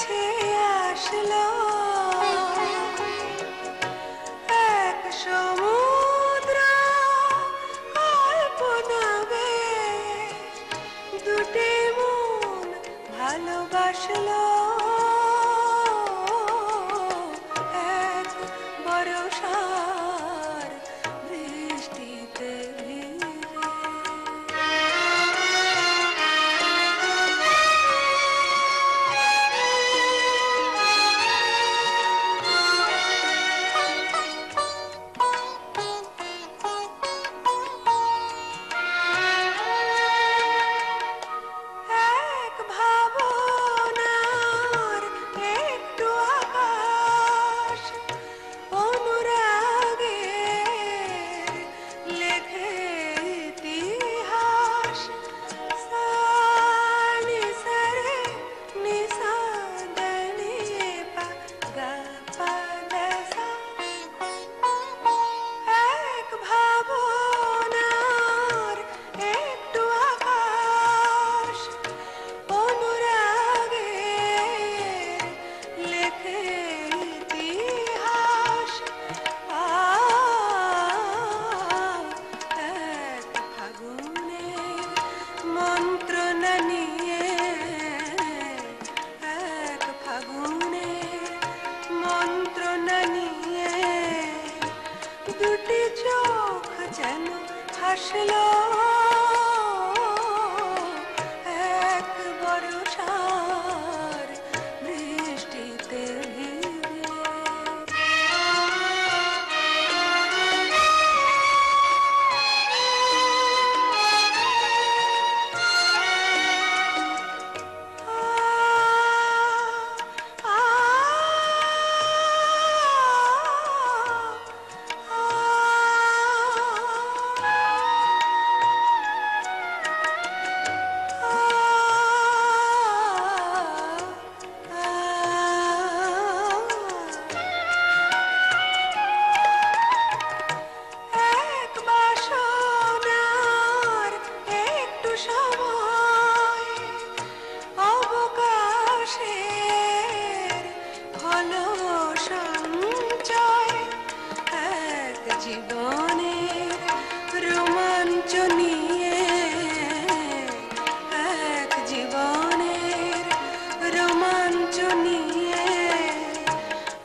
কাছে এক সমুদ্র ভালোবাসলো। আসলো